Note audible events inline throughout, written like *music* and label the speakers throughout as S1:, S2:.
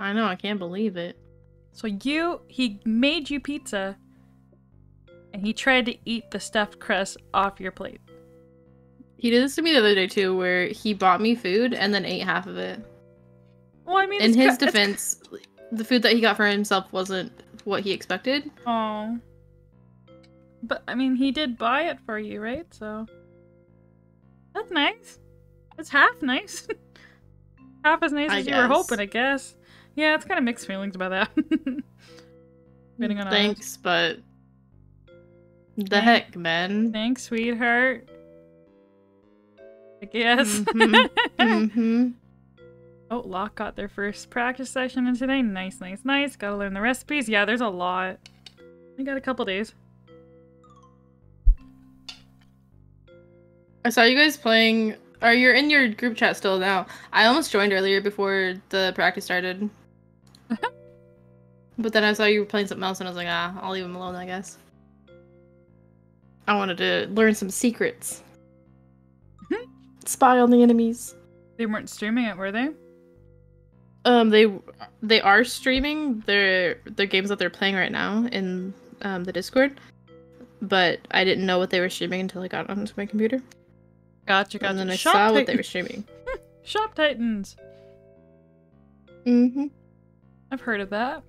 S1: I know, I can't believe it.
S2: So you, he made you pizza, and he tried to eat the stuffed crust off your plate.
S1: He did this to me the other day too, where he bought me food and then ate half of it.
S2: Well, I mean,
S1: In his defense, the food that he got for himself wasn't what he expected.
S2: Oh. But I mean, he did buy it for you, right? So that's nice. It's half nice. *laughs* half as nice
S1: I
S2: as you were hoping, I guess. Yeah, it's kind of mixed feelings about that. *laughs* Depending on
S1: Thanks, but the
S2: Thank-
S1: heck, man.
S2: Thanks, sweetheart. I guess.
S1: Mhm. *laughs* mm-hmm.
S2: oh, Locke got their first practice session in today. Nice, nice, nice. Gotta learn the recipes. Yeah, there's a lot. We got a couple days.
S1: I saw you guys playing. Or you're in your group chat still now. I almost joined earlier before the practice started. *laughs* but then I saw you were playing something else, and I was like, ah, I'll leave him alone, I guess. I wanted to learn some secrets. Spy on the enemies.
S2: They weren't streaming it, were they?
S1: Um, they they are streaming their their games that they're playing right now in um, the Discord, but I didn't know what they were streaming until I got onto my computer,
S2: Gotcha, gotcha.
S1: and then I
S2: Shop
S1: saw what they were streaming. *laughs*
S2: Shop Titans.
S1: Mm-hmm.
S2: I've heard of that.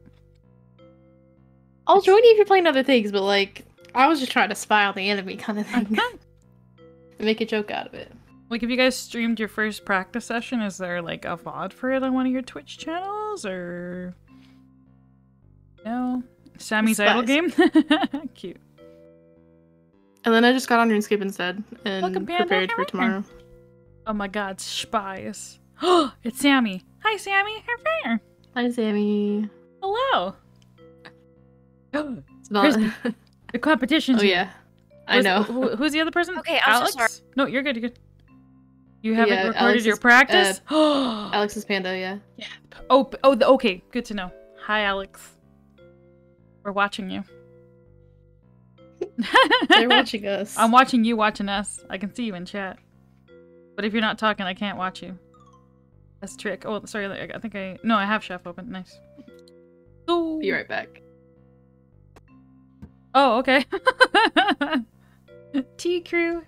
S1: I'll join you if you're playing other things, but like I was just trying to spy on the enemy kind of thing, *laughs* make a joke out of it.
S2: Like, if you guys streamed your first practice session, is there like a VOD for it on one of your Twitch channels or no? Sammy's idle game. *laughs* Cute.
S1: And then I just got on RuneScape instead and
S2: Welcome,
S1: prepared for
S2: are you?
S1: tomorrow.
S2: Oh my God, spies. Oh, *gasps* it's Sammy. Hi, Sammy. Hi,
S1: Hi, Sammy.
S2: Hello.
S1: It's not.
S2: Crispy. The competition.
S1: oh yeah, I
S2: Who's-
S1: know.
S2: who- who's the other person?
S3: Okay, I'm so
S2: Alex?
S3: sorry.
S2: No, you're good. You're good. You haven't
S1: Yeah,
S2: recorded
S1: Alex
S2: your
S1: is-
S2: practice.
S1: Uh, *gasps* Alex's panda, yeah.
S2: Yeah. Oh, oh, okay. Good to know. Hi, Alex. We're watching you. *laughs*
S1: They're watching *laughs* us.
S2: I'm watching you watching us. I can see you in chat. But if you're not talking, I can't watch you. That's a trick. Oh, sorry. I I think I. No, I have Chef open. Nice. Oh,
S1: Be right back.
S2: oh okay. *laughs* T crew.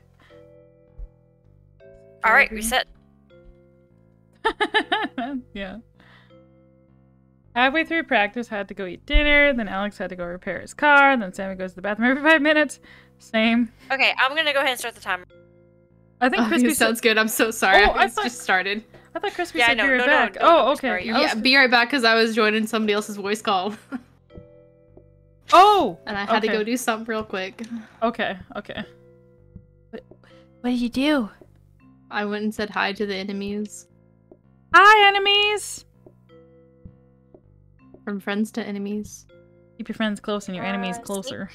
S3: All right, reset. *laughs*
S2: yeah. Halfway through practice, had to go eat dinner. Then Alex had to go repair his car. Then Sammy goes to the bathroom every five minutes. Same.
S3: Okay, I'm gonna go ahead and start the timer.
S2: I think
S1: Oh,
S2: Crispy
S1: it
S2: said.
S1: sounds good. I'm so sorry.
S2: Oh, I
S1: it's
S2: thought-
S1: just started.
S2: I thought Crispy
S3: Yeah,
S2: said
S3: know.
S2: be right
S3: No, no,
S2: back.
S3: no,
S2: oh, okay.
S3: sorry.
S1: Yeah, be right back because I was joining somebody else's voice call, *laughs*
S2: Oh.
S1: and I had to go do something real quick.
S2: Okay. Okay. What, what did you do?
S1: I went and said hi to the enemies.
S2: Hi, enemies.
S1: From friends to enemies.
S2: Keep your friends close and your enemies
S3: Uh,
S2: closer.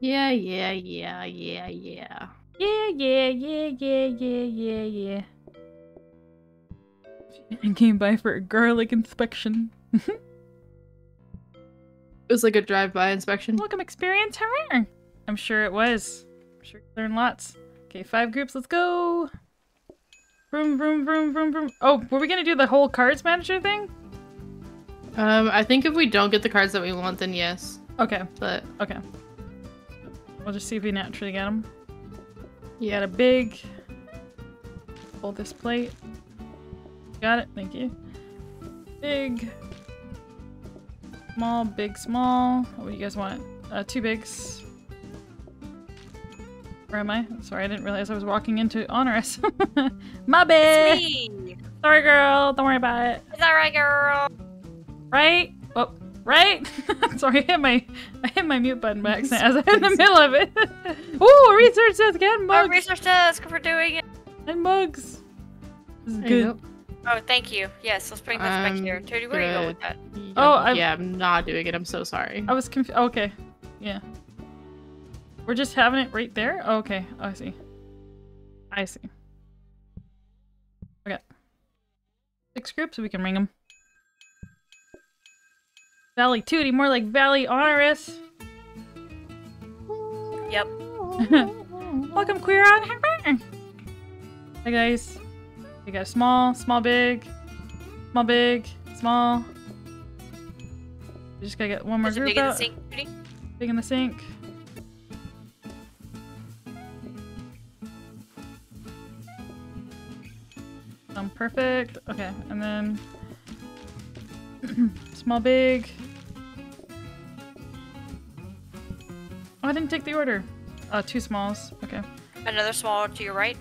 S1: Yeah, yeah, yeah, yeah, yeah.
S2: Yeah, yeah, yeah, yeah, yeah, yeah, yeah. *laughs* And came by for a garlic inspection.
S1: It was like a drive-by inspection.
S2: Welcome experience, hooray! I'm sure it was. I'm sure you learned lots. Okay, five groups, let's go! Vroom, vroom, vroom, vroom, vroom. Oh, were we gonna do the whole cards manager thing?
S1: Um, I think if we don't get the cards that we want, then yes.
S2: Okay,
S1: But
S2: okay. We'll just see if we naturally get them. You got a big. Hold this plate. Got it, thank you. Big. Small, big, small. What do you guys want? Uh, two bigs. Where am I? Sorry, I didn't realize I was walking into Honorous. *laughs* My bad. Sorry, girl. Don't worry about it.
S3: It's alright, girl.
S2: Right? Oh, right? *laughs* Sorry, I hit my I hit my mute button by *laughs* accident as I'm in the middle of it. Ooh, research again,
S3: Our
S2: mugs
S3: research desk for doing it.
S2: and mugs. This is good.
S3: Oh, thank you. Yes, let's bring this back
S1: Um,
S3: here. Toady, where are you going with that?
S1: Yeah,
S2: Oh, I'm-
S1: yeah, I'm not doing it. I'm so sorry.
S2: I was confused. Okay, yeah. We're just having it right there. Oh, okay, I see. I see. Okay. Six groups, we can ring them. Valley Tootie, more like Valley Honoris.
S3: Yep. *laughs*
S2: Welcome, Queer on. Hi, guys. We got small, small, big, small, big, Small. We just gotta get one more
S3: Is
S2: group
S3: big in the
S2: out.
S3: sink?
S2: Big in the sink. Um, perfect. Okay, and then *clears throat* small, big. Oh, I didn't take the order. Uh, two smalls. Okay,
S3: Another small to your right.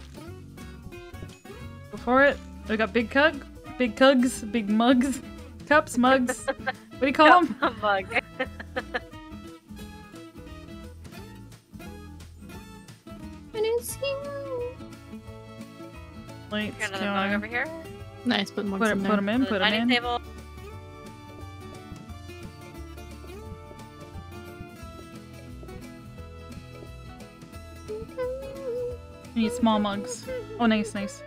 S2: Go for it. We got big cug, big cugs, big mugs, *laughs* cups, mugs. what do you call them?
S3: A *laughs* mug.
S2: Lights,
S3: Got another
S2: counter.
S3: mug over here.
S1: Nice, put more
S2: Put,
S1: in
S2: it,
S1: there.
S2: put them in. Put them
S3: dining
S2: in.
S3: table.
S2: We need small mugs. Oh, nice, nice.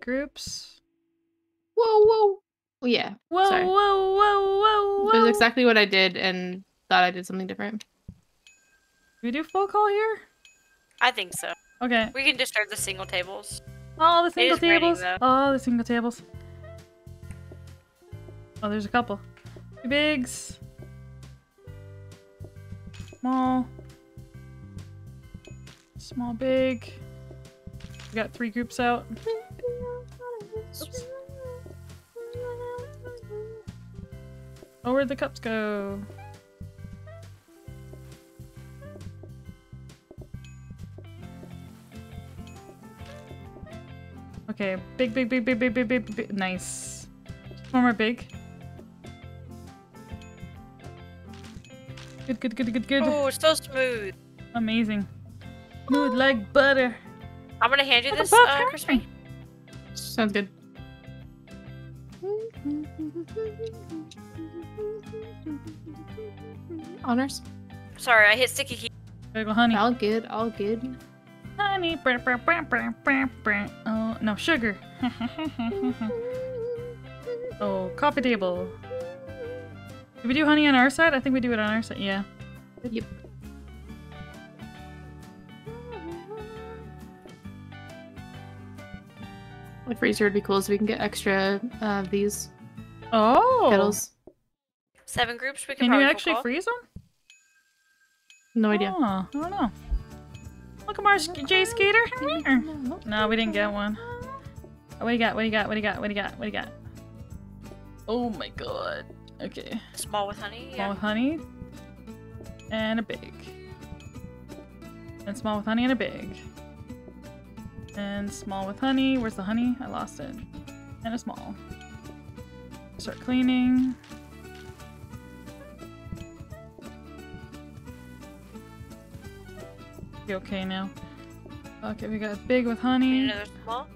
S2: Okay. Groups.
S1: Whoa, whoa. Oh, yeah.
S2: Whoa,
S1: Sorry.
S2: whoa, whoa, whoa,
S1: It was exactly what I did and thought I did something different.
S2: Do we do full call here?
S3: I think so.
S2: Okay.
S3: We can disturb the single tables.
S2: All the single
S3: is raining,
S2: tables.
S3: though.
S2: All the single tables. Oh, there's a couple. Two bigs. Small. Small, big. We got three groups out. Oh, where'd the cups go? Okay, big, big, big, big, big, big, big, big. Nice. One more big. Good, good, good, good, good.
S3: Oh, it's so smooth.
S2: Amazing. Smooth like butter.
S3: I'm gonna hand you this, uh, crispy.
S1: Sounds good. Honors?
S3: Sorry, I hit sticky key.
S2: Gotta go honey.
S1: All good, all good.
S2: Honey. brr, brr, brr, brr, brr, brr. Oh, no, sugar. *laughs* oh, coffee table. Did we do honey on our side? I think we do it on our side. Yeah.
S1: Yep. The freezer would be cool so we can get extra uh, of these
S2: Oh.
S1: kettles.
S3: Seven groups. We can,
S2: Can you actually
S3: call.
S2: freeze them?
S1: No idea.
S2: Oh, I don't know. Look at our J Skater. No, we didn't get one. Oh, what do you got? What do you got? What do you got? What do you got? What do you got? Oh my god. Okay.
S3: Small with honey.
S2: Small
S3: Yeah.
S2: with honey. And a big. And small with honey and a big. And small with honey. Where's the honey? I lost it. And a small. Start cleaning. Be okay now. Okay, we got big with
S3: Need
S2: honey.
S3: another small.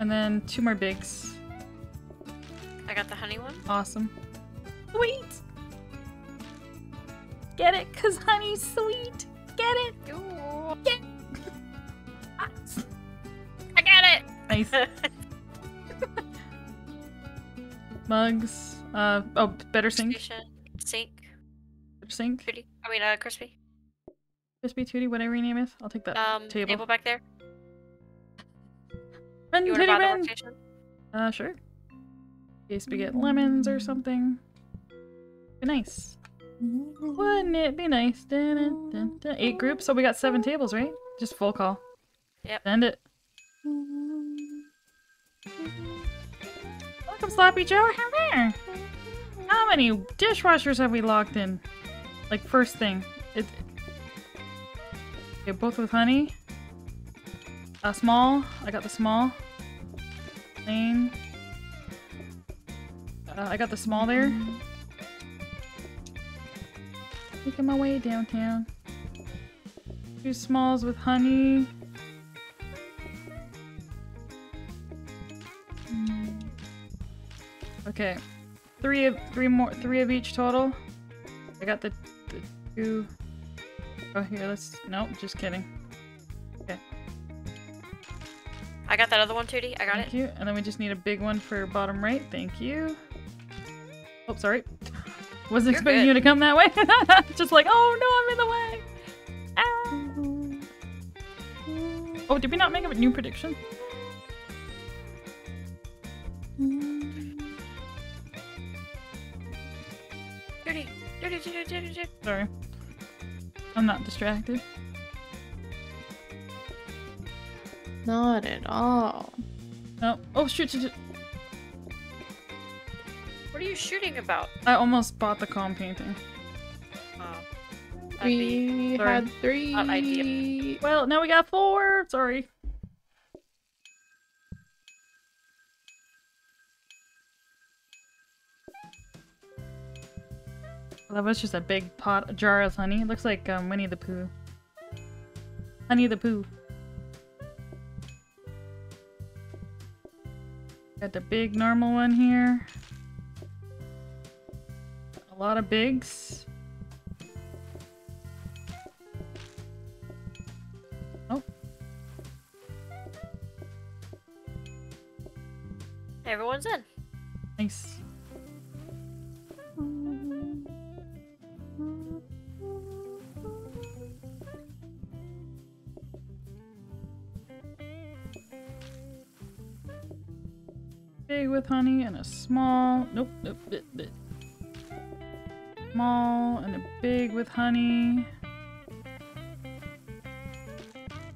S2: And then two more bigs.
S3: I got the honey one.
S2: Awesome. Sweet! Get it? Cause honey's sweet. Get it?
S3: Ooh.
S2: Get
S3: I got it.
S2: Nice. *laughs* Mugs. Uh oh, better sink.
S3: Station. Sink.
S2: Better sink.
S3: Judy. I mean, uh, crispy.
S2: Crispy Tootie, whatever your name is. I'll take that.
S3: Um,
S2: table.
S3: table. back there.
S2: Run,
S3: You want to
S2: Tootie,
S3: buy the
S2: run! Uh, sure. In case we get lemons or something. Be nice. Wouldn't it be nice? Dun, dun, dun, dun. Eight groups, so we got seven tables, right? Just full call.
S3: Yep.
S2: Send it. Welcome, Sloppy Joe. How there? How many dishwashers have we locked in? Like first thing. It. Okay, both with honey. Uh, small. I got the small. Plain. Uh, I got the small there. Making my way downtown. Two smalls with honey. Mm. Okay, three of three more, three of each total. I got the, the two. Oh, here, let's. Nope, just kidding. Okay.
S3: I got that other one, Tootie. I got
S2: Thank
S3: it.
S2: you. And then we just need a big one for bottom right. Thank you. Oh, sorry. Wasn't
S3: You're
S2: expecting
S3: good.
S2: you to come that way. *laughs* just like, oh no, I'm in the way. Ah. Oh, did we not make a new prediction?
S3: Dirty, dirty, dirty, dirty, dirty.
S2: Sorry. I'm not distracted.
S1: Not at all.
S2: No. Oh, shoot, shoot, shoot.
S3: What are you shooting about?
S2: I almost bought the calm painting.
S3: Oh.
S1: We had three.
S3: Not.
S2: Well, now we got four. Sorry. That was just a big pot, a jar of honey. It looks like um, Winnie the Pooh. Honey the Pooh. Got the big normal one here. A lot of bigs. Oh.
S3: Everyone's in.
S2: Nice. With honey and a small. Nope, nope, bit, bit. Small and a big with honey.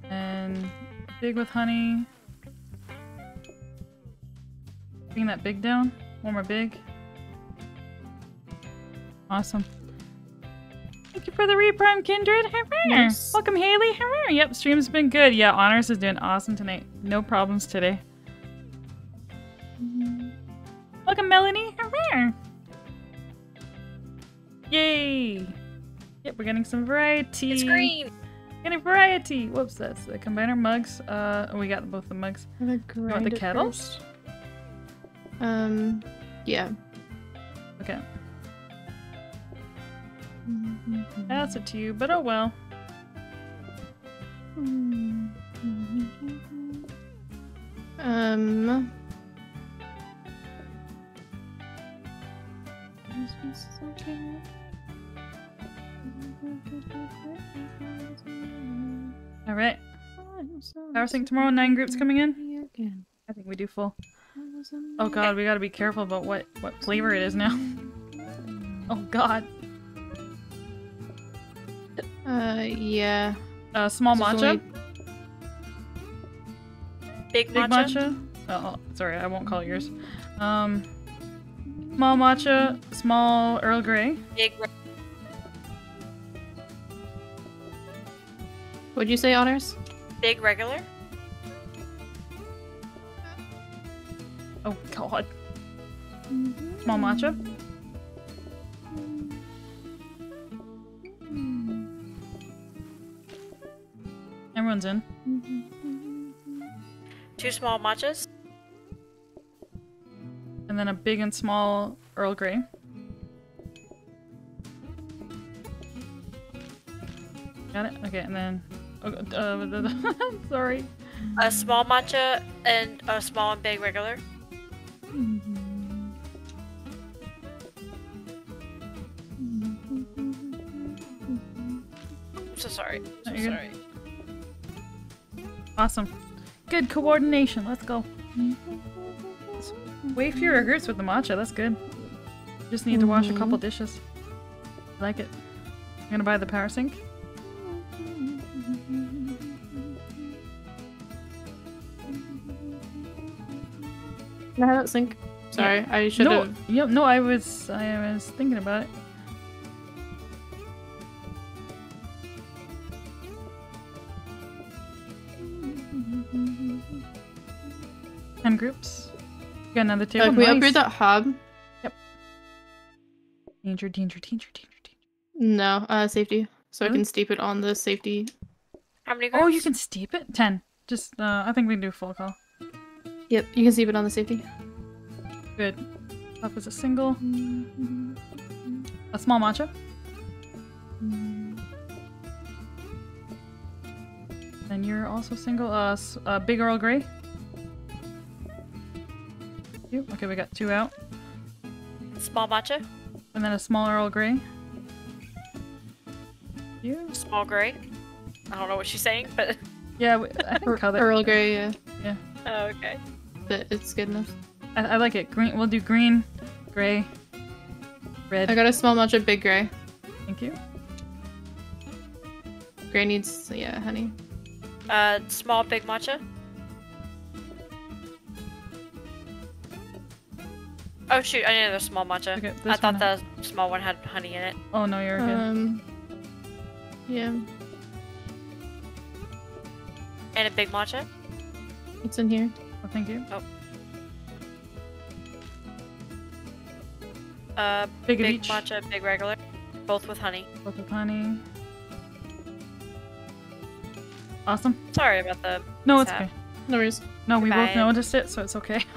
S2: And big with honey. Bring that big down. One more big. Awesome. Thank you for the reprime, Kindred.
S1: Nice.
S2: Welcome, Haley. Yep, stream's been good. Yeah, Honors is doing awesome tonight. No problems today. Getting some variety.
S3: It's green.
S2: Getting variety. Whoops, that's the combiner mugs. Uh, we got both the mugs.
S1: I'm
S2: want the kettles?
S1: first. Um, yeah.
S2: Okay. That's it to you, but oh well.
S1: Um.
S2: All right. Power sink tomorrow. Nine groups coming in. I think we do full. Oh god, we gotta be careful about what what flavor it is now. *laughs* Oh god.
S1: Uh, yeah.
S2: Uh, small
S1: There's
S2: matcha.
S1: only-
S3: Big,
S2: Big
S3: matcha.
S2: matcha. Oh, oh, sorry, I won't call yours. Um, small matcha. Small Earl Grey.
S3: Big.
S1: What'd you say, honors?
S3: Big regular.
S2: Oh god. Small matcha. Everyone's in.
S3: Two small matchas.
S2: And then a big and small Earl Grey. Got it? Okay, and then. Oh, *laughs* uh, sorry.
S3: A small matcha and a small and big regular. I'm so sorry. I'm so
S2: No, you're good.
S3: sorry.
S2: Awesome. Good coordination. Let's go. Way fewer groups with the matcha. That's good. Just need to wash a couple dishes. I like it. I'm gonna buy the power sink.
S1: Can I have that sink? Sorry, I should
S2: no,
S1: have.
S2: yep, no, I was, I was thinking about it. Ten groups. You got another table.
S1: Uh, can we
S2: nice.
S1: upgrade that hob? Yep.
S2: Danger, danger, danger, danger, danger.
S1: No, uh, safety. So I can steep it on the safety.
S3: How many groups?
S2: Oh, you can steep it. Ten. Just, uh, I think we can do full call.
S1: Yep, you can see it on the safety.
S2: Good. Up was a single. A small matcha. And you're also single. Uh, s- uh big Earl Grey. You. Okay, we got two out.
S3: Small matcha.
S2: And then a small Earl Grey. You.
S3: Small gray. I don't know what she's saying, but
S2: Yeah, I think
S1: Ear-
S2: color.
S1: Earl Grey, yeah. yeah.
S3: oh, okay.
S1: But it's good enough.
S2: I, I like it. Green. We'll do green, gray, red.
S1: I got a small matcha, big gray.
S2: Thank you.
S1: Gray needs, yeah, honey.
S3: Uh, small big matcha. Oh shoot, I need another small matcha.
S2: Okay,
S3: I thought
S2: one-
S3: the small one had honey in it.
S2: Oh no, you're good.
S1: Um, yeah,
S3: And a big matcha.
S1: it's in here.
S2: Oh, thank you.
S3: Uh,
S2: Big,
S3: big matcha, big regular. Both with honey.
S2: Both with honey. Awesome.
S3: Sorry about the.
S2: No, it's okay.
S1: No worries.
S2: No, we both noticed it, so it's okay. *laughs*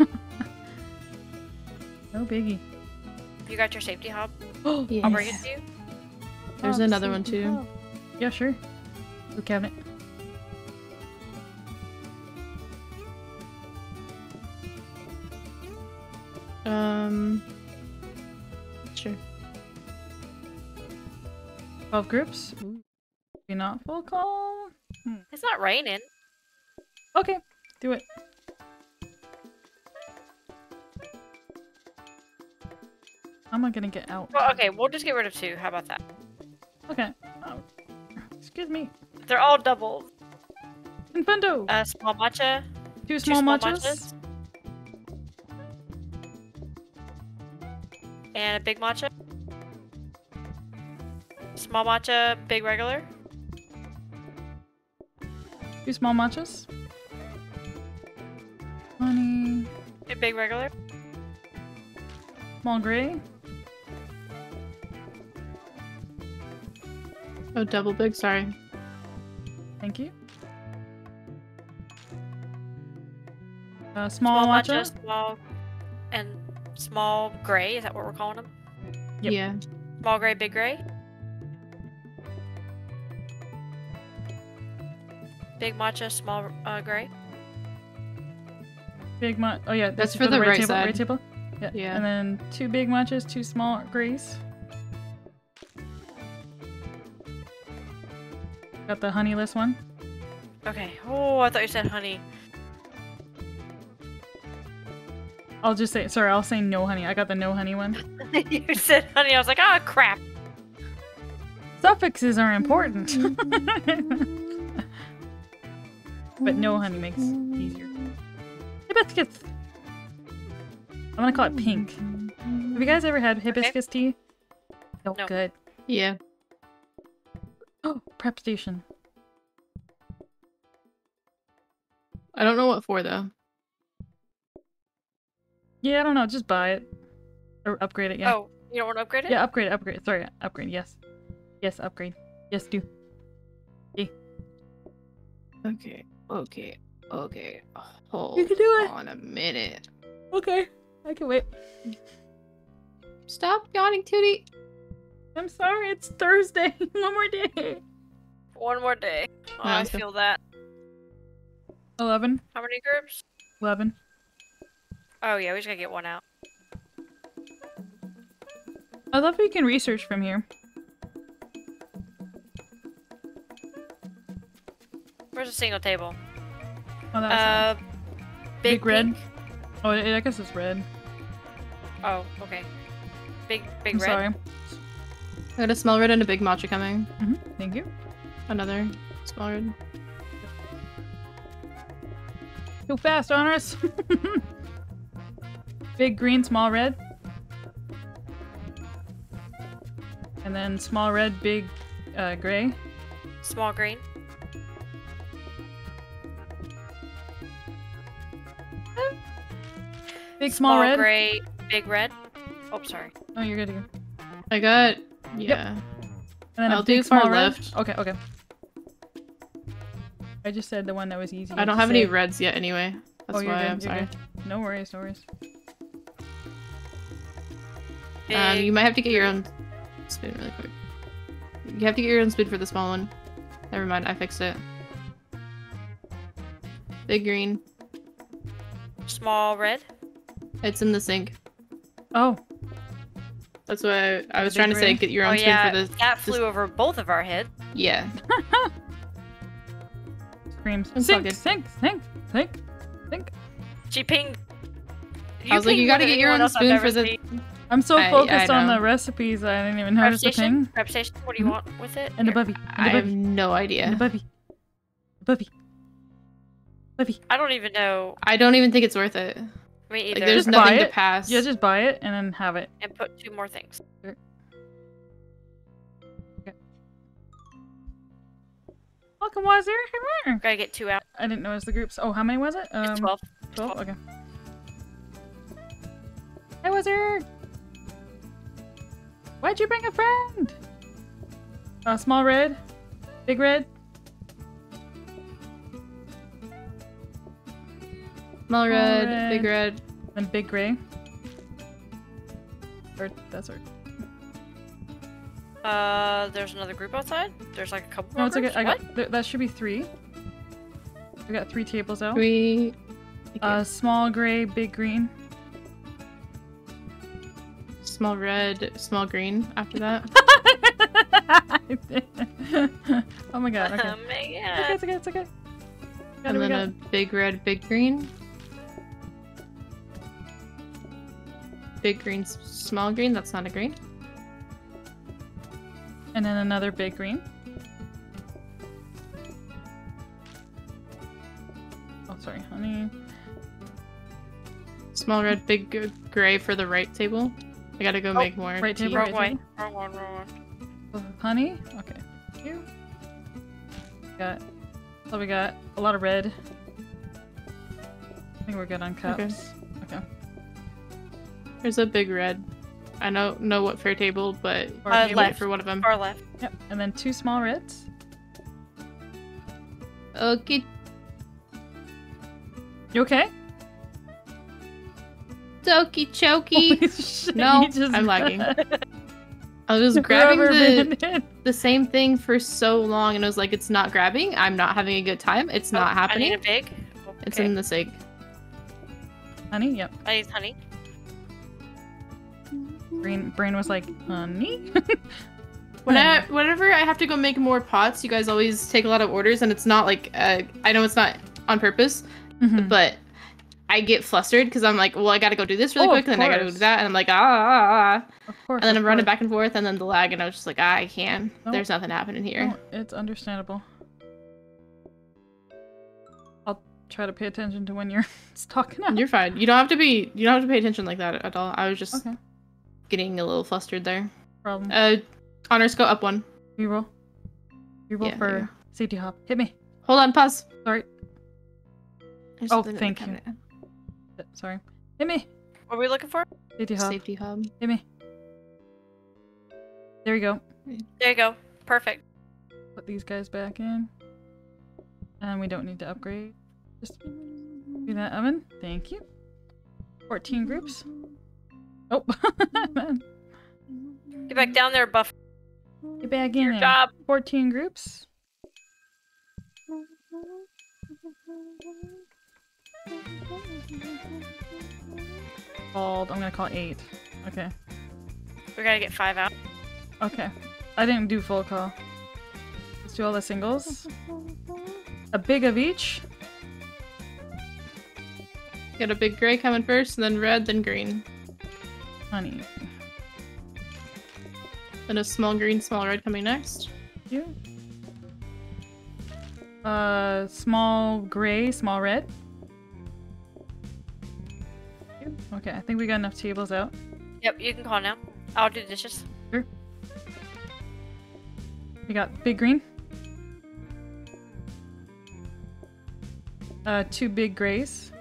S2: no biggie.
S3: You got your safety hob.
S2: Oh,
S1: Yeah.
S3: I'll bring it to you.
S1: There's
S2: the
S1: another one, too.
S2: valve. Yeah, sure. The cabinet. 12 groups. Be not full call.
S3: It's not raining.
S2: Okay, do it. How am I gonna get out?
S3: Well, okay, we'll just get rid of two. How about that?
S2: Okay. Oh, excuse me.
S3: They're all doubles.
S2: Infendo!
S3: Uh, small matcha.
S2: two
S3: Two
S2: small,
S3: small
S2: matchas.
S3: matchas. And a big matcha. Small matcha, big regular.
S2: Two small matchas. Honey.
S3: A big regular.
S2: Small gray.
S1: Oh, double big. Sorry.
S2: Thank you. Uh, small, matcha.
S3: small, and small gray. Is that what we're calling them?
S2: Yep.
S1: Yeah.
S3: Small gray, big gray. Big matcha, small uh, gray.
S2: Big ma- Oh yeah,
S1: That's
S2: this is
S1: for the right
S2: table.
S1: side.
S2: Right table. Yeah.
S1: Yeah.
S2: And then two big matchas, two small grays. Got the honeyless one.
S3: Okay. Oh, I thought you said honey.
S2: I'll just say sorry. I'll say no honey. I got the no honey one. *laughs*
S3: you said honey. I was like, ah, crap.
S2: Suffixes are important. *laughs* but no honey makes it easier. Hibiscus. I'm gonna call it pink. Have you guys ever had hibiscus tea? So
S3: No.
S2: good.
S1: Yeah. *gasps*
S2: Oh, prep station.
S1: I don't know what for though.
S2: Yeah, I don't know. Just buy it or upgrade it. Yeah.
S3: Oh, you don't want to upgrade it?
S2: Yeah, upgrade, it, upgrade. Sorry, upgrade. Yes, yes, upgrade. Yes, do.
S1: Okay. Okay. Okay. Okay. Hold
S2: You can do it.
S1: on a minute.
S2: Okay, I can wait.
S1: Stop yawning, Tootie.
S2: I'm sorry. It's Thursday. *laughs* One more day.
S3: One more day. Oh,
S1: No,
S3: I
S1: it's good.
S3: feel that.
S2: Eleven.
S3: How many groups?
S2: Eleven.
S3: Oh yeah, we just gotta get one out.
S2: I love how you can research from here.
S3: Where's the single table?
S2: Oh, that's
S3: Uh, big,
S2: Big red? oh, I I guess it's red.
S3: Oh, okay. Big, big
S2: I'm
S3: red.
S2: sorry.
S1: I got a small red and a big matcha coming.
S2: hmm Thank you.
S1: Another small red.
S2: Too fast, honors. *laughs* Big green, small red. And then small red, big uh, gray.
S3: Small green.
S2: Big small, red.
S3: gray, big red. Oh, sorry.
S2: Oh, you're good. You're.
S1: I got yeah.
S2: And then
S1: I'll do far
S2: small red.
S1: left.
S2: Okay, okay. I just said the one that was easy.
S1: I don't
S2: to
S1: have any reds yet anyway. That's
S2: oh, you're
S1: why
S2: good.
S1: I'm
S2: you're
S1: sorry.
S2: good. No worries, no worries.
S3: Big.
S1: Um, you might have to get your own spoon really quick. You have to get your own spoon for the small one. Never mind, I fixed it. Big green.
S3: Small red.
S1: It's in the sink.
S2: Oh,
S1: That's why I, I was
S2: Big
S1: trying to say get your
S3: Oh
S1: own spoon
S3: yeah,
S1: for the
S3: that
S1: this-
S3: flew over both of our heads.
S1: Yeah. *laughs*
S2: screams.
S1: It's all
S2: Sink,
S1: good.
S2: sink, sink, sink, sink.
S3: She pinged.
S1: I was like, you gotta get your own spoon
S3: ever
S1: for the.
S3: seen.
S2: I'm so
S1: I- I
S2: focused on the recipes I didn't even
S3: Prep
S2: notice the
S3: station?
S2: ping.
S3: Prep station? What do you
S2: Mhm.
S3: want with it?
S2: And the
S3: Here.
S2: bubby. And
S1: I have
S2: bubby.
S1: no
S2: And
S1: idea.
S2: the bubby. The bubby. Bubby.
S3: I don't even know
S1: I don't even think it's worth it.
S3: Me
S1: Like, there's
S2: Just buy
S1: nothing to
S2: it.
S1: pass.
S2: Yeah, just buy it and then have it.
S3: and put two more things.
S2: Welcome, Wazir. Come here.
S3: Gotta get two out.
S2: I didn't notice the groups. Oh, how many was it? Um,
S3: It's 12.
S2: 12? Okay. Hey, Wazir! Why'd you bring a friend? Uh, small red? Big red?
S1: Small red,
S2: red.
S1: big red.
S2: And big gray? Or, that's right.
S3: Uh, there's another group outside. There's like a couple
S2: No,
S3: more
S2: it's okay. I
S3: What?
S2: got, th- that should be three. We got three tables out.
S1: We.
S2: Uh, small gray, big green.
S1: Small red, small green. After that, *laughs*
S2: oh my god, okay.
S3: Oh my
S2: Okay,
S3: god.
S2: it's okay, it's okay. Got
S1: and
S2: it,
S1: then
S2: got
S1: a big red, big green. Big green, small green. That's not a green.
S2: And then another big green. Oh, sorry, honey.
S1: Small red, big gray for the right table. I gotta go
S2: Oh,
S1: make more.
S2: right
S1: tea.
S2: table,
S3: Wrong
S2: right
S3: way. Wrong one, wrong one.
S2: Oh, uh, honey? Okay. Thank you. Got. So we got a lot of red. I think we're good on cups. Okay.
S1: There's a big red. I know know what fair table, but
S2: Or
S3: Uh,
S1: maybe
S3: left.
S1: for one of them.
S3: Far left.
S2: Yep. And then two small reds.
S1: Okay,
S2: You okay?
S1: dokey chokey. *laughs* No, I'm lagging. *laughs* I was grabbing the the same thing for so long, and I was like, it's not grabbing. I'm not having a good time. It's
S3: Oh,
S1: not
S3: I
S1: happening.
S3: need a big.
S1: It's in the sink.
S2: Honey? Yep.
S3: I need honey.
S2: Brain, brain was like, honey? *laughs*
S1: When I, whenever I have to go make more pots, you guys always take a lot of orders, and it's not like uh, I know it's not on purpose,
S2: Mhm.
S1: but I get flustered because I'm like, well, I gotta go do this really
S2: Oh,
S1: quick, and then I gotta do that, and I'm like, ah, ah, ah,
S2: Of course.
S1: and then I'm running
S2: course.
S1: back and forth, and then the lag, and I was just like, ah, I can.
S2: No.
S1: There's nothing happening here.
S2: No, it's understandable. I'll try to pay attention to when you're *laughs* talking out.
S1: You're fine. You don't have to be. You don't have to pay attention like that at all. I was just
S2: Okay.
S1: Getting a little flustered there.
S2: Problem.
S1: Uh, honors go up one.
S2: Reroll. Reroll
S1: Yeah,
S2: for
S1: yeah.
S2: safety hob. Hit me.
S1: Hold on, pause.
S2: Sorry.
S1: There's
S2: Oh,
S1: something in the
S2: thank you.
S1: cabinet.
S2: Sorry. Hit me.
S3: What are we looking for?
S2: Safety hob.
S1: Safety hob.
S2: Hit me. There you go.
S3: There you go. Perfect.
S2: Put these guys back in. And we don't need to upgrade. Just do that oven. Thank you. 14 groups. Oh. *laughs*
S3: Get back down there, Buff.
S2: Get back in
S3: Your
S2: there.
S3: job.
S2: 14 groups. Called. I'm gonna call eight. Okay.
S3: We gotta get five out.
S2: Okay. I didn't do full call. Let's do all the singles. A big of each.
S1: Got a big gray coming first, and then red, then green.
S2: Honey.
S1: Then a small green, small red coming next.
S2: You. Uh, small gray, small red. You. Okay, I think we got enough tables out.
S3: Yep, you can call now. I'll do the dishes. Sure.
S2: We got big green. Uh, two big grays.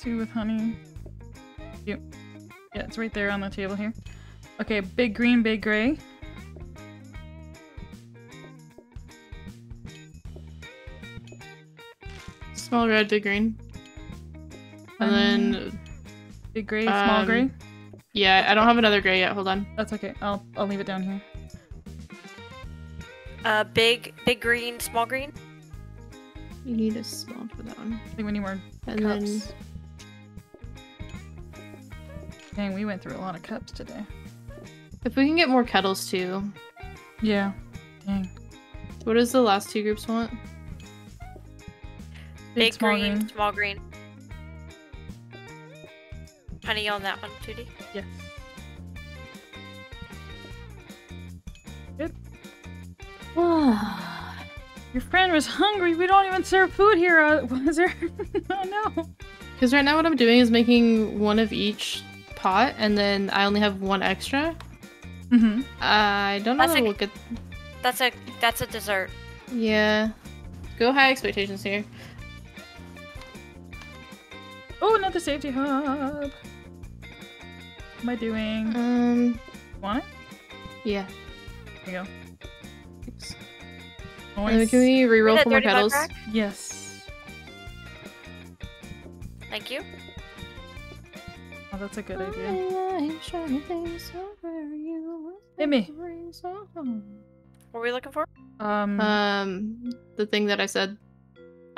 S2: Two with honey. You. Yeah, it's right there on the table here. Okay, big green, big gray.
S1: Small red, big green. And then,
S2: Big gray, small
S1: Um,
S2: gray.
S1: yeah, I don't have another gray yet. Hold on.
S2: That's okay. I'll I'll leave it down here.
S3: Uh, big, big green, small green.
S1: You need a small for that one.
S2: I think we need more
S1: And
S2: cups.
S1: then
S2: Dang, we went through a lot of cups today.
S1: if we can get more kettles too.
S2: Yeah. Dang.
S1: What does the last two groups want?
S3: Big
S2: small
S3: green, small green. Honey on that one, 2D.
S2: Yes. Good. *sighs* Your friend was hungry. We don't even serve food here. Uh, *laughs* was there? *laughs* oh no.
S1: Because right now what I'm doing is making one of each pot, and then I only have one extra.
S2: Mm-hmm.
S1: I don't know
S3: That's
S1: how
S3: a-
S1: we'll get.
S3: That's a that's a dessert.
S1: Yeah. Go high expectations here.
S2: Oh, another safety hob. What am I doing?
S1: Um.
S2: Want it?
S1: Yeah.
S2: There you go. Oh,
S1: can we reroll for more petals?
S2: Yes.
S3: Thank you.
S2: That's a good idea.
S1: Hit
S2: me.
S3: What were we looking for?
S2: Um.
S1: Um, the thing that I said,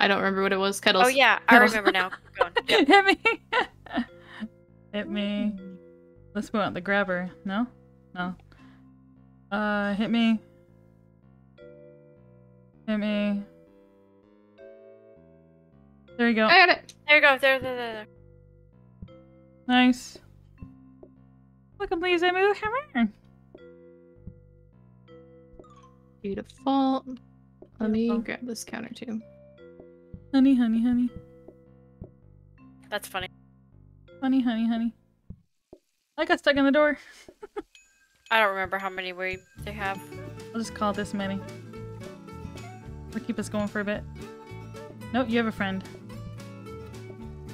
S1: I don't remember what it was. Kettles.
S3: Oh yeah, I
S2: Petals.
S3: remember now. *laughs* Go. Yep. *laughs*
S2: Hit me. *laughs* hit me. Let's put out the grabber. No? No. Uh, hit me. Hit me. There you go.
S1: I got it.
S3: There you go. There, there, there. there.
S2: Nice. Look, please, I move. Come
S1: Beautiful. Let me grab this counter too.
S2: Honey, honey, honey.
S3: That's funny.
S2: Honey, honey, honey. I got stuck in the door.
S3: I don't remember how many we they have.
S2: I'll just call this many. Or keep us going for a bit. Nope, you have a friend.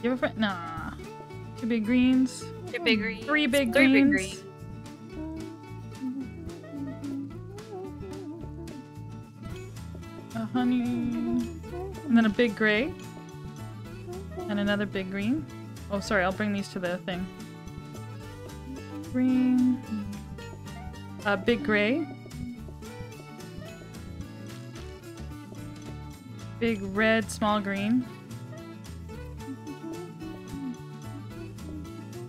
S2: You have a friend? Nah. Two big greens.
S3: Two big greens.
S2: Three big
S3: Three big
S2: greens.
S3: green.
S2: A honey. And then a big gray. And another big green. Oh, sorry, I'll bring these to the thing. Green. A big gray. Big red, small green.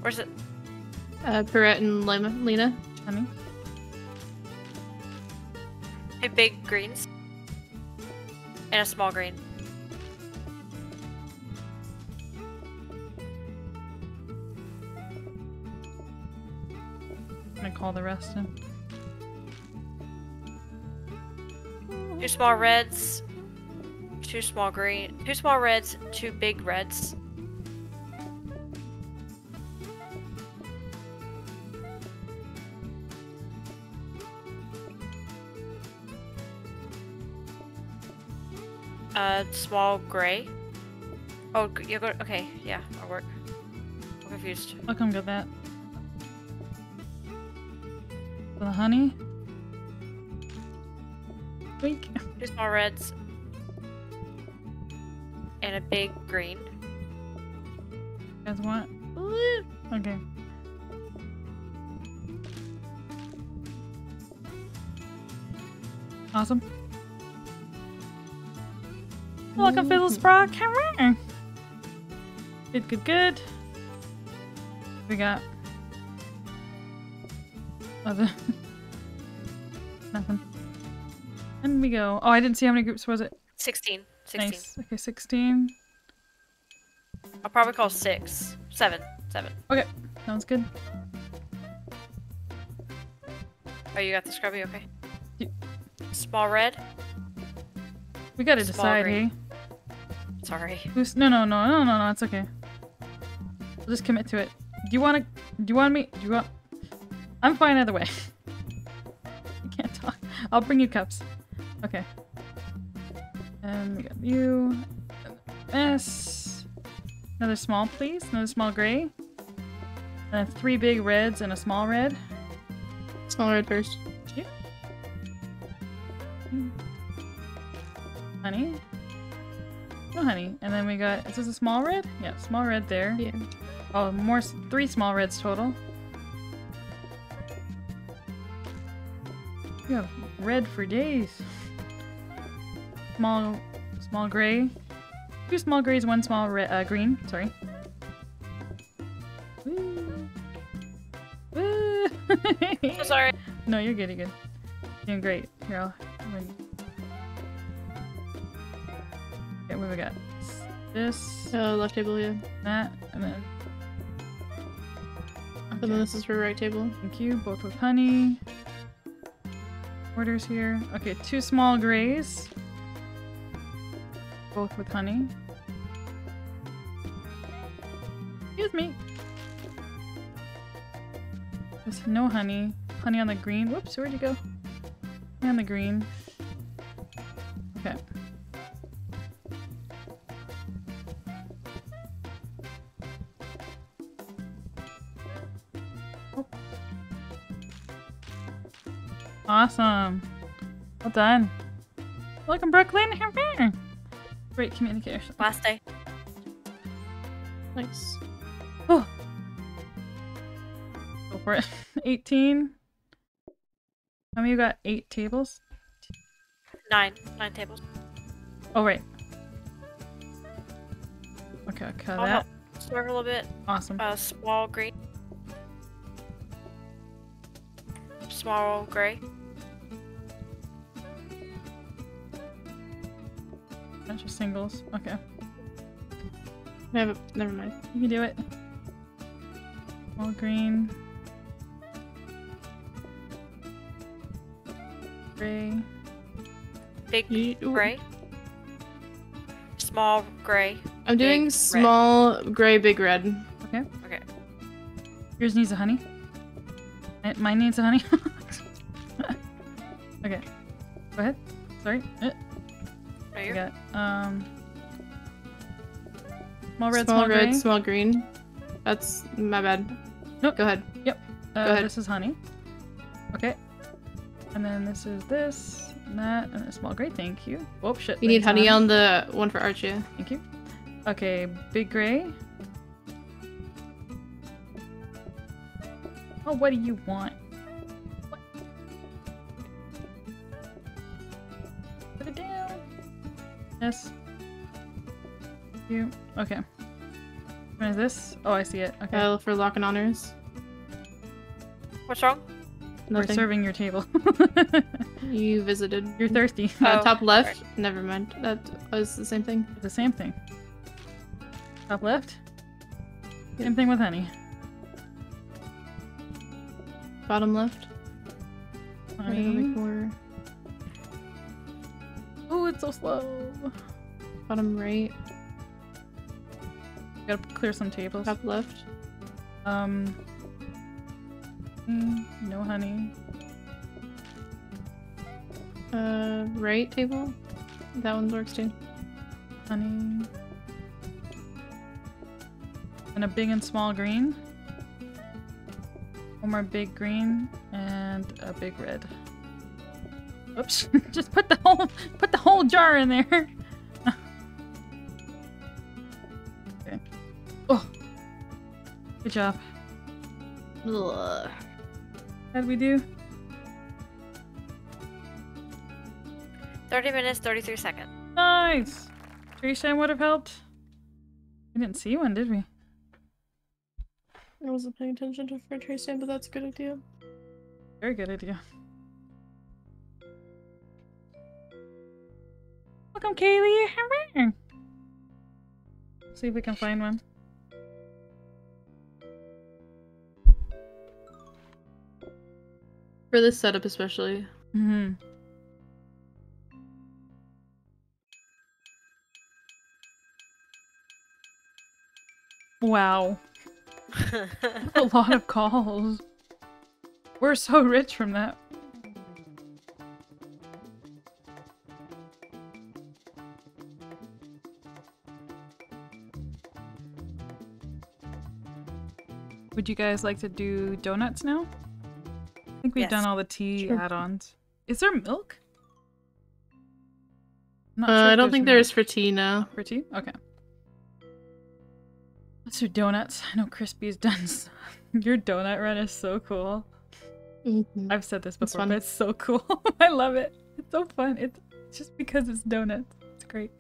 S3: Where's it?
S1: Uh, Perrette and Lima, Lena.
S2: Honey.
S3: Hey, big greens. And a small green.
S2: I'm gonna call the rest in.
S3: Two small reds. Two small green. Two small reds. Two big reds. Uh, small gray. Oh, you go. Okay, yeah, I'll work. I'm confused.
S2: I'll come get that. For the honey. Weak.
S3: Two small reds. And a big green.
S2: You guys want? Okay. Awesome. Welcome, Fiddle Sprout. Come on. Good, good, good. We got. Other. *laughs* Nothing. And we go. Oh, I didn't see how many groups was it.
S3: 16. 16.
S2: Nice. Okay, 16.
S3: I'll probably call six, seven, seven. Seven.
S2: Sounds good.
S3: Oh, you got the scrubby? Okay.
S2: Y-
S3: Small red?
S2: We gotta
S3: Small
S2: decide,
S3: green.
S2: hey?
S3: Sorry.
S2: Who's no no no no no no it's okay. I'll just commit to it. Do you wanna do you want me do you want I'm fine either way. *laughs* I can't talk. I'll bring you cups. Okay. And we got you. S. Another small, please. Another small gray. And three big reds and a small red.
S1: Small red first.
S2: Honey. Honey. And then we got is this a small red? Yeah, small red there.
S1: Yeah.
S2: Oh, more three small reds total. You have red for days. Small, small gray. Two small grays, one small re- uh, green. Sorry. Woo. Woo. *laughs*
S3: So sorry.
S2: no, you're good. You're good. Doing great. Here, I'll. What we got? This,
S1: Uh, left table, yeah.
S2: that, and then.
S1: And then this is for right table.
S2: Thank you. Both with honey. Orders here. Okay, two small grays. Both with honey. Excuse me. There's no honey. Honey on the green. Whoops, where'd you go? Honey on the green. Okay. Awesome. Well done. Welcome, Brooklyn. Great communication.
S3: Last day.
S1: Nice. Oh.
S2: Go for it. *laughs* 18. How many you got? Eight tables?
S3: Nine. Nine tables.
S2: Oh, right. Okay, I'll cut
S3: I'll
S2: that.
S3: a little bit.
S2: Awesome.
S3: Uh, small green. Small gray.
S2: Bunch of singles. Okay.
S1: Never, never mind.
S2: You can do it. All green. Gray.
S3: Big
S1: You-
S3: gray. Small gray.
S1: I'm doing
S3: red.
S1: small gray, big red.
S3: Okay. Okay.
S2: Yours needs a honey. Eh, mine needs a honey. *laughs* okay. Go ahead. Sorry. Eh.
S3: No,
S2: I
S3: you're
S2: got um small red,
S1: small,
S2: small,
S1: red,
S2: gray.
S1: small green. That's my bad.
S2: Nope.
S1: Go ahead. Yep.
S2: Uh,
S1: ahead.
S2: This is honey. Okay. And then this is this, and that, and a small gray. Thank you. Oh shit.
S1: You need
S2: thanks,
S1: honey on the one for Archie.
S2: Thank you. Okay, big gray. Oh, what do you want? Yes. You. Okay. What is this? Oh, I see it. Okay.
S1: Uh, for lock and honors.
S3: What's wrong?
S2: We're serving your table. *laughs*
S1: You visited.
S2: You're thirsty.
S1: Uh,
S3: Oh,
S1: top left. Never mind. That was the same thing.
S2: The same thing. Top left.
S1: Yeah.
S2: Same thing with honey.
S1: Bottom left. Right
S2: Honey. So slow.
S1: Bottom right.
S2: Gotta clear some tables.
S1: Top left.
S2: Um. mm, No honey.
S1: Uh, right table. That one works too.
S2: Honey. And a big and small green. One more big green and a big red. Oops! *laughs* Just put the whole whole jar in there. okay. Oh. Good job.
S1: Ugh.
S2: How'd we do?
S3: 30 minutes, 33 seconds.
S2: Nice. Tree shine would have helped. We didn't see one, did we?
S1: I wasn't paying attention to Fred Tracy, but that's a good idea.
S2: Very good idea. Welcome, Kaylee. See if we can find one.
S1: For this setup, especially.
S2: hmm Wow. *laughs* *laughs* a lot of calls. We're so rich from that. Would you guys like to do donuts now? I think we've
S3: Yes.
S2: done all the tea
S1: Sure.
S2: add-ons. Is there milk? I'm not
S1: Uh,
S2: sure
S1: I don't think
S2: milk.
S1: there's for tea now.
S2: For tea? Okay. Let's do donuts. I know Crispy's *laughs* done. s- Your donut run is so cool.
S1: Mhm.
S2: I've said this before,
S1: fun.
S2: but it's so cool. *laughs* I love it. It's so fun. It's just because it's donuts. It's great.